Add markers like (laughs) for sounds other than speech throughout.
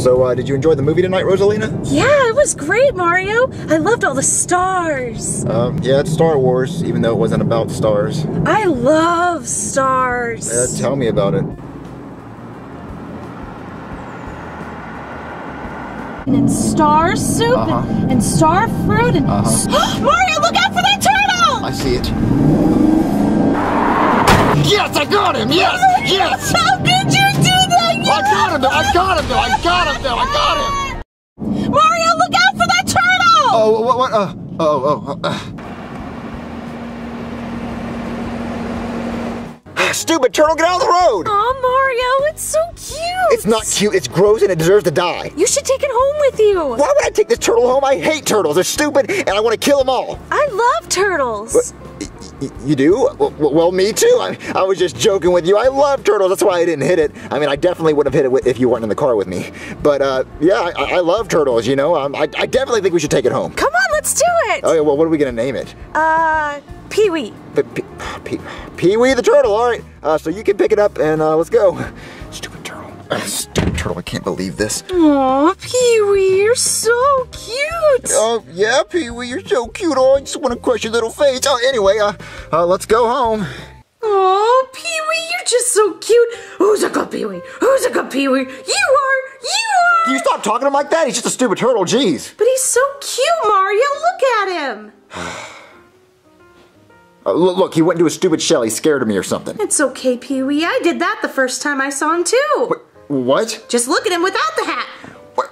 So, uh, did you enjoy the movie tonight, Rosalina? Yeah, it was great, Mario. I loved all the stars. Um, yeah, it's Star Wars, even though it wasn't about stars. I love stars. Uh, tell me about it. and star soup Uh-huh. and, and star fruit and Uh-huh. (gasps) Mario, look out for that turtle! I see it. Yes, I got him! Yes! (laughs) Yes! I got him though! I got him though! I got him though! I got him! Mario, look out for that turtle! Oh, what? what uh, oh, oh. Uh. Stupid turtle, get out of the road! Aw, Mario, it's so cute. It's not cute, it's gross, and it deserves to die. You should take it home with you. Why would I take this turtle home? I hate turtles. They're stupid, and I want to kill them all. I love turtles. Y- You do? Well, me too. I, I was just joking with you. I love turtles. That's why I didn't hit it. I mean, I definitely would have hit it if you weren't in the car with me. But uh, yeah, I, I love turtles. You know, um, I, I definitely think we should take it home. Come on, let's do it. Oh. Well, what are we gonna name it? Uh, Pee Wee. P- P- P- Pee Wee the turtle. All right. Uh, so you can pick it up and uh, let's go. Stupid turtle. (laughs) Stupid turtle. I can't believe this. Aw, Pee Wee, you're so cute. Oh yeah, Pee Wee, you're so cute. Oh, I just want to crush your little face. Oh, anyway, uh, uh, let's go home. Aw, Pee Wee, you're just so cute. Who's a good Pee Wee? Who's a good Pee Wee? You are. You are. Can you stop talking to him like that? He's just a stupid turtle. Jeez. But he's so cute, Mario. Look at him. (sighs) Uh, look, look, he went into a stupid shell. He's scared of me or something. It's okay, Pee Wee. I did that the first time I saw him too. What? Just look at him without the hat. What?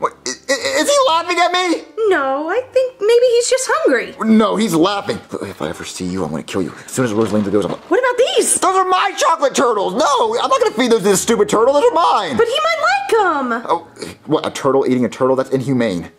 What? Is he laughing at me? No, I think maybe he's just hungry. No, he's laughing. If I ever see you, I'm gonna kill you. As soon as Rosalina goes, I'm like, What about these? those are my chocolate turtles. No, I'm not gonna feed those to this stupid turtle. Those are mine. But he might like them. Oh, what? A turtle eating a turtle? That's inhumane.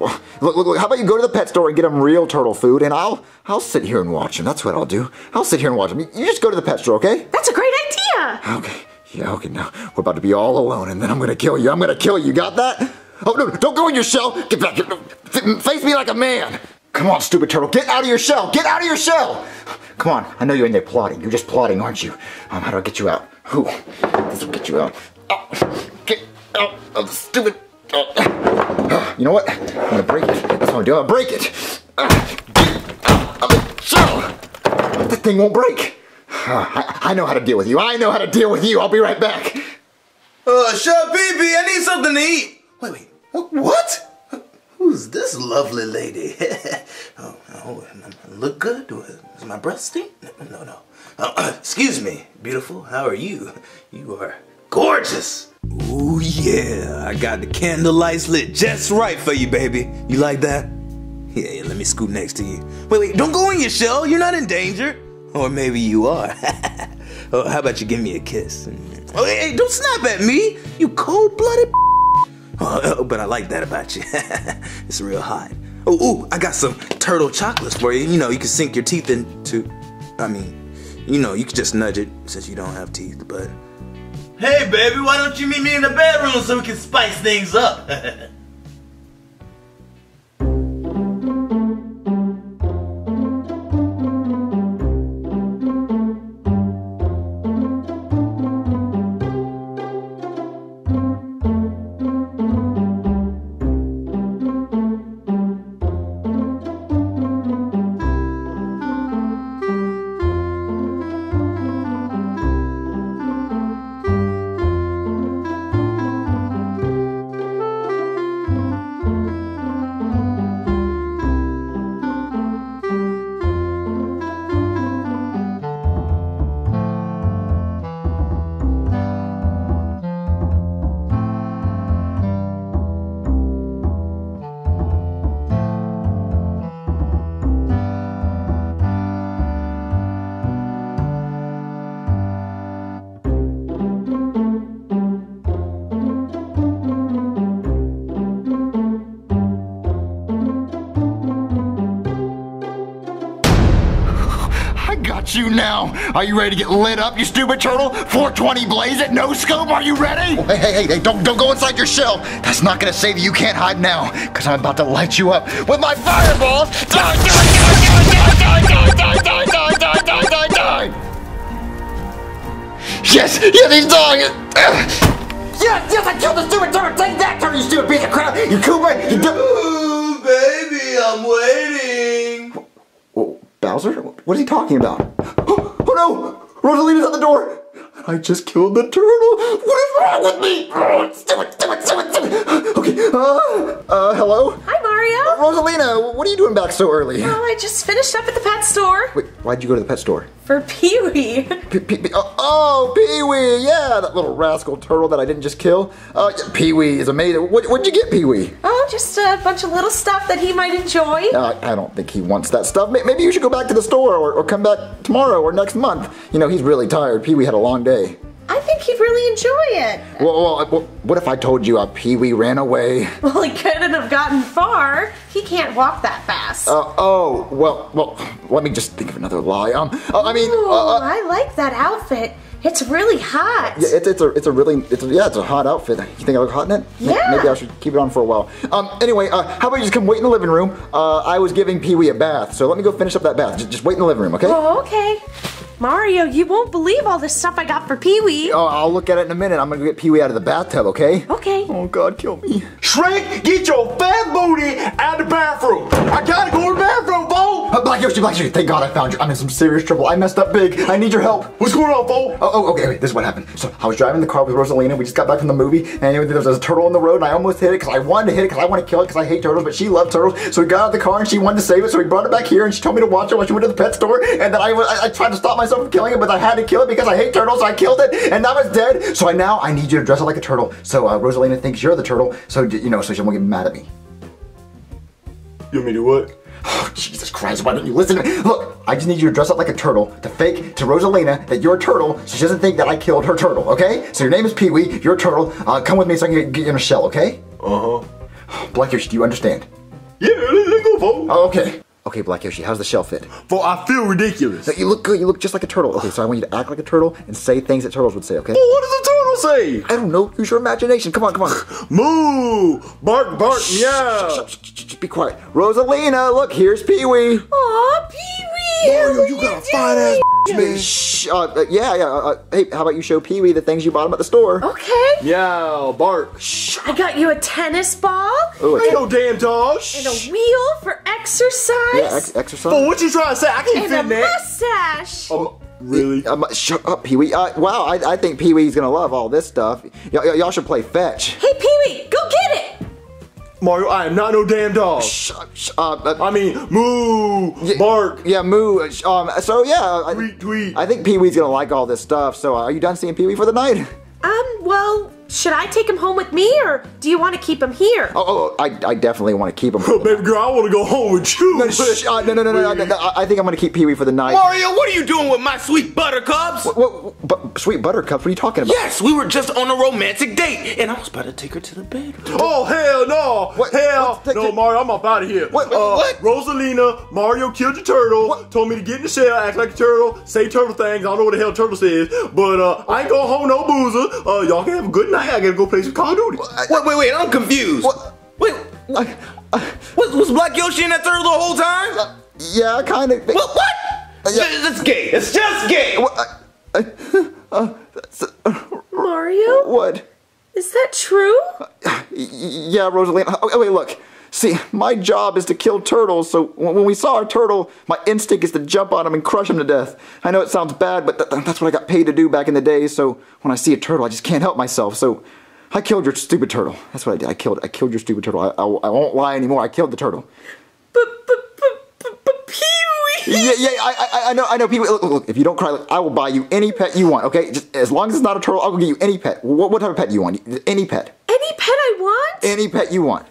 Well, Look, look, look. How about you go to the pet store and get him real turtle food, and I'll, I'll sit here and watch him. That's what I'll do. I'll sit here and watch him. You just go to the pet store, okay? That's a great idea. Okay. Yeah, okay, now we're about to be all alone, and then I'm gonna kill you. I'm gonna kill you. You Got that? Oh, no, don't go in your shell. Get back. Face me like a man. Come on, stupid turtle. Get out of your shell. Get out of your shell. Come on. I know you're in there plotting. You're just plotting, aren't you? Um, how do I get you out? Who? This will get you out. Oh, get out of the stupid. Oh. You know what? I'm gonna break it. That's what I'm doing. I'll break it. Get out of the. That thing won't break. (sighs) I, I know how to deal with you. I know how to deal with you. I'll be right back. Uh, Chef PP, I need something to eat. Wait, wait. What? Who's this lovely lady? (laughs) oh, oh, look good. Is my breath stink? No, no. no. Uh, (clears throat) excuse me, beautiful. How are you? You are gorgeous. Ooh, yeah. I got the candle lights lit just right for you, baby. You like that? Yeah, yeah, let me scoot next to you. Wait, wait, don't go in your shell. You're not in danger. Or maybe you are. (laughs) oh, how about you give me a kiss? Oh, hey, hey, don't snap at me. You cold-blooded. (laughs) Oh, oh, but I like that about you. (laughs) it's real hot. Oh, ooh, I got some turtle chocolates for you. You know, you can sink your teeth into. I mean, you know, you can just nudge it since you don't have teeth, but. Hey, baby, why don't you meet me in the bedroom so we can spice things up? (laughs) got you now. Are you ready to get lit up, you stupid turtle? 420 blaze it, no scope. Are you ready? Oh, hey, hey, hey, don't, don't go inside your shell. That's not gonna save you. You can't hide now, because I'm about to light you up with my fireballs. Die, die, die, die, die, die, die, die, die, die, die, die. Yes, yes, he's dying. Yes, yes, I killed the stupid turtle. Take that, turtle, you stupid piece of crap. You Koopa, you do- Ooh, baby, I'm waiting. Bowser? What is he talking about? Oh, (gasps) oh no! Rosalina's at the door! I just killed the turtle! What is wrong with me? Oh, stupid, stupid, stupid, stupid! Okay, uh, uh, hello? Hi, Mario. Rosalina, what are you doing back so early? Well, I just finished up at the pet store Wait, why'd you go to the pet store? for Pee Wee. P- P- P- oh, oh, Pee-wee, yeah, that little rascal turtle that I didn't just kill. Uh, Pee-wee is amazing. What, what'd you get, Pee-wee? Oh, just a bunch of little stuff that he might enjoy. Uh, I don't think he wants that stuff. Maybe you should go back to the store or, or come back tomorrow or next month. You know, he's really tired. Pee-wee had a long day. I think he'd really enjoy it. Well, well, what if I told you a Pee-wee ran away? (laughs) Well, he couldn't have gotten far. He can't walk that fast. Uh, oh, well, well, let me just think of another lie. Um, uh, I mean, Ooh, uh, uh, I like that outfit. It's really hot. yeah, it's, it's a it's a really it's a, yeah it's a hot outfit. You think I look hot in it? Yeah. Maybe I should keep it on for a while. Um. Anyway, uh, how about you just come wait in the living room? Uh, I was giving Pee Wee a bath, so let me go finish up that bath. Just, just wait in the living room, okay? Oh, okay. Mario, you won't believe all this stuff I got for Pee Wee. Oh, I'll look at it in a minute. I'm gonna get Pee Wee out of the bathtub, okay? Okay. Oh God, kill me. Shrek, get your fat booty out of the bathroom. I gotta go to the bathroom, Bo. Uh, Black Yoshi, Black Yoshi, thank God I found you. I'm in some serious trouble. I messed up big. I need your help. What's going on, Bo? Oh, oh, okay, wait, this is what happened. So I was driving the car with Rosalina. We just got back from the movie, and there was a turtle on the road, and I almost hit it because I wanted to hit it because I want to kill it because I hate turtles, but she loved turtles. So we got out of the car, and she wanted to save it, so we brought it back here, and she told me to watch it while she went to the pet store, and then I, I, I tried to stop myself from killing it, but I had to kill it because I hate turtles, so I killed it, and now it's dead. So I now I need you to dress it like a turtle, so uh, Rosalina thinks you're the turtle, so you know, so she won't get mad at me. You want me to what? Oh, Jesus Christ, why don't you listen to me? Look, I just need you to dress up like a turtle to fake to Rosalina that you're a turtle so she doesn't think that I killed her turtle, okay? So your name is Pee Wee, you're a turtle. Uh, come with me so I can get, get you in a shell, okay? Uh huh. Black Yoshi, do you understand? Yeah, let, go. Oh, okay. Okay, Black Yoshi, how's the shell fit? Bo, I feel ridiculous. You look good, you look just like a turtle. Okay, so I want you to act like a turtle and say things that turtles would say, okay? Bo, what does a turtle say? I don't know, use your imagination. Come on, come on. (laughs) Moo, bark, bark, meow. Shh, shh, shh, shh, be quiet. Rosalina, look, here's Pee Wee. Aw, Pee Wee. Mario, you got a fine ass man. Shh, uh, uh, yeah, yeah. Uh, uh, hey, how about you show Pee Wee the things you bought him at the store? Okay. Meow, bark. I got you a tennis ball Oh, Ain't no damn dog. and a wheel for exercise yeah, ex- exercise. Bo, what you trying to say? I can't and fit a in that. mustache. Um, really? Um, shut up, Pee Wee. Uh, wow, I, I think Pee Wee's gonna love all this stuff. Y- y- y'all should play fetch. Hey, Pee Wee, go get it. Mario, I am not no damn dog. Sh- sh- uh, uh, I mean, moo, bark, yeah, moo. uh, sh- Um, so yeah, I, tweet, tweet. I think Pee Wee's gonna like all this stuff. So, uh, are you done seeing Pee Wee for the night? Um, well, should I take him home with me or do you want to keep him here? Oh, oh, I, I definitely want to keep him. Oh, baby girl, I want to go home with you. No, sh- uh, no, no, no, no, no, no, I I think I'm gonna keep Pee Wee for the night. Mario, what are you doing with my sweet buttercups? What, what, but, sweet Buttercup, what are you talking about? Yes, we were just on a romantic date, and I was about to take her to the bedroom. Oh hell no! What- Hell what's the- no, Mario! I'm up out of here. What- Uh, what? Rosalina, Mario killed your turtle. What? Told me to get in the shell, act like a turtle, say turtle things. I don't know what the hell turtle says, but uh, I ain't going home no boozer. Uh, y'all can have a good night. I gotta go play some Call of Duty. Wait, wait, wait, I'm confused. What? Wait, I, I, was, was Black Yoshi in that turtle the whole time? yeah, kind of. What? What? yeah. Th- That's gay. It's just gay. (laughs) Mario, What? Is that true? (sighs) Yeah, Rosalina. Oh, oh, wait, look. See, my job is to kill turtles, so when we saw a turtle, my instinct is to jump on him and crush him to death. I know it sounds bad, but th- that's what I got paid to do back in the day, so when I see a turtle, I just can't help myself, so I killed your stupid turtle. That's what I did. I killed I killed your stupid turtle. I, I, I won't lie anymore. I killed the turtle. But, but, but, but Pee Wee. Yeah, yeah, I, I, I know, I know. People, look, look, look, if you don't cry, look, I will buy you any pet you want. Okay, just as long as it's not a turtle, I'll give you any pet. What, what type of pet do you want? Any pet, Any pet I want? any pet you want.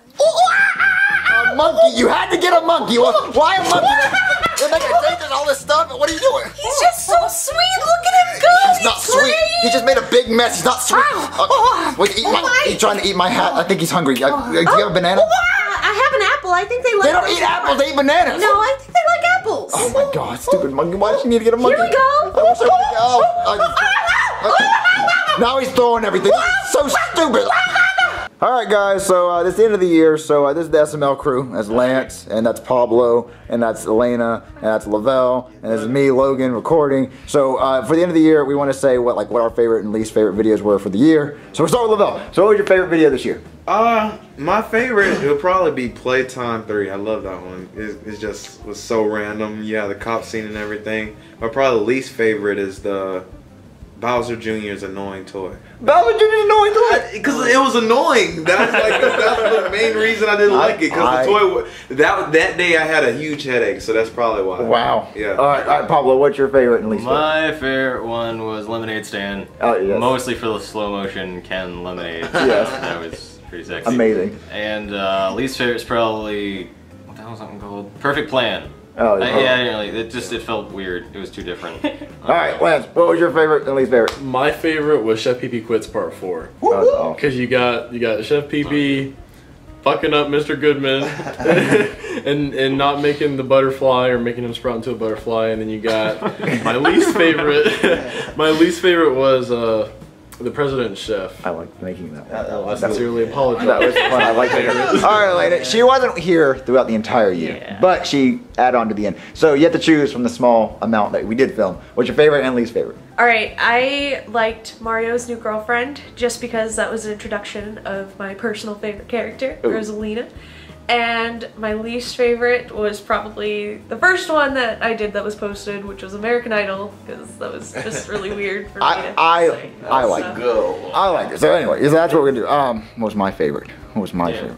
A monkey. You had to get a monkey. Why why a monkey? Dangerous all this stuff. What are you doing? He's just so sweet. Look at him go. He's not sweet. He just made a big mess. He's not sweet. Uh, wait, eat my, Oh. he's trying to eat my hat. I think he's hungry. Uh, do you have a banana? I have an apple. I think they like They don't eat apples. They eat bananas. No, I think they like apples. Oh my god, stupid monkey. Why does she need to get a monkey? Here we go. I wish I would go. (laughs) I- oh, oh, oh, now he's throwing everything. So stupid. All right, guys. So uh, this is the end of the year. So uh, this is the SML crew. That's Lance, and that's Pablo, and that's Elena, and that's Lavelle, and this is me, Logan, recording. So uh, for the end of the year, we want to say what like what our favorite and least favorite videos were for the year. So we'll start with Lavelle. So what was your favorite video this year? Uh, my favorite would probably be Playtime 3. I love that one. It, it just was so random. Yeah, the cop scene and everything. But probably least favorite is the Bowser Jr.'s annoying toy. Bowser Jr.'s annoying toy. Because it was annoying. That's like that's the (laughs) main reason I didn't like it. Because the toy wa- that that day I had a huge headache, so that's probably why. Wow. Yeah. All right, all right, Pablo. What's your favorite and least favorite? My favorite one was Lemonade Stand. Oh, yes. Mostly for the slow motion Ken lemonade. (laughs) Yes. That was pretty sexy. Amazing. And uh, least favorite is probably what the hell was that one called? Perfect Plan. Oh, I- yeah. yeah, I didn't really. It just it felt weird. It was too different. (laughs) All right, Lance. What was your favorite and least favorite? My favorite was Chef PP Quits Part Four. because you got you got Chef PP fucking up Mr. Goodman (laughs) and and not making the butterfly or making him sprout into a butterfly, and then you got (laughs) my least favorite. my least favorite was uh, the President's Chef. I like making that. I sincerely apologize. That was fun. I like that. (laughs) All right, Elena. She wasn't here throughout the entire year, Yeah. but she add on to the end. So you have to choose from the small amount that we did film. What's your favorite and least favorite? All right, I liked Mario's new girlfriend just because that was an introduction of my personal favorite character, Ooh. Rosalina. And my least favorite was probably the first one that I did that was posted, which was American Idol, because that was just really (laughs) weird for me I to I say. I like So- it. Go. I like it. So anyway, so that's what we're gonna do. Um, what was my favorite? What was my Yeah. favorite?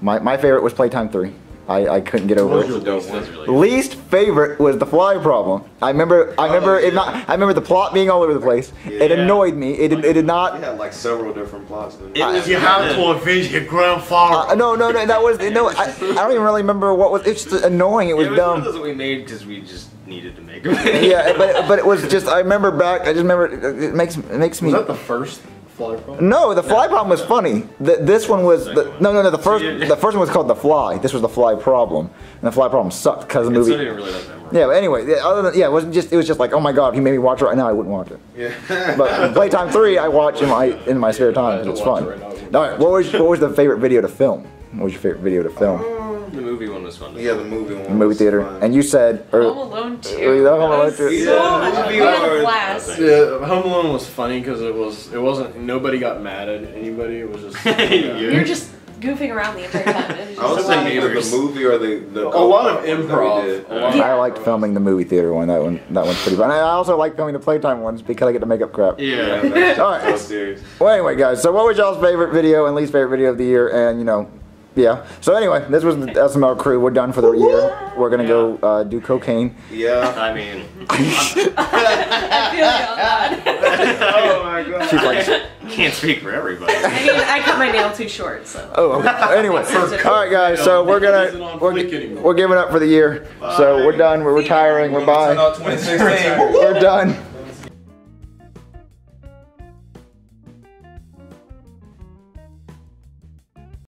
My my favorite was Playtime Three. I, I couldn't get over it. That was really Least favorite was the fly problem. I remember I remember it not I remember the plot being all over the place. It annoyed me. It did, it did not It had like several different plots. didn't it? It was You have to avenge your grandfather. Uh, no, no, no, that was no. I, I don't even really remember what was. It's just annoying. It was It was one of dumb. those that we made because we just needed to make them. (laughs) Yeah, but but it was just. I remember back. I just remember it, it makes it makes me. Was that the first fly problem? No, the fly problem was funny. The, this one was the, no, no, no. The first yeah. the first one was called the fly. This was the fly problem, and the fly problem sucked because the It's not movie. even really that memorable. Yeah, but anyway, yeah, other than yeah, it wasn't just. It was just like, oh my god, if you made me watch it right now, I wouldn't watch it. Yeah. (laughs) But Playtime Three, I watch in my in my spare time because it's fun. it right now, All right, what was what was the favorite video to film? What was your favorite video to film? Uh, The movie one was fun. Yeah, the movie one. The movie was theater, fun. and you said. Or, er, er, Home Alone 2. Oh, yeah, Home Alone was 2. So Yeah, much fun. movie We had a blast. Yeah, Home Alone was funny because it was it wasn't nobody got mad at anybody. It was just (laughs) You're just goofing around the entire time. I was just saying either the movie or the the A lot of co-op ones that we improv. did. A I liked filming the movie theater one. That one, that one's pretty fun. I also like filming the playtime ones because I get to make up crap. Yeah. Yeah, All right. so serious. Well, anyway, guys. So, what was y'all's favorite video and least favorite video of the year? And you know, yeah. So anyway, this was the (laughs) SML crew. We're done for the year. We're gonna go uh, do cocaine. Yeah. I mean, (laughs) I feel you on that. (laughs) oh my god. She's like, can't speak for everybody. I mean, I cut my nail too short, so. oh. okay. Anyway, all right, guys. So we're gonna we're, we're giving up for the year. So we're done. We're retiring. We're bye. 2016. We're done.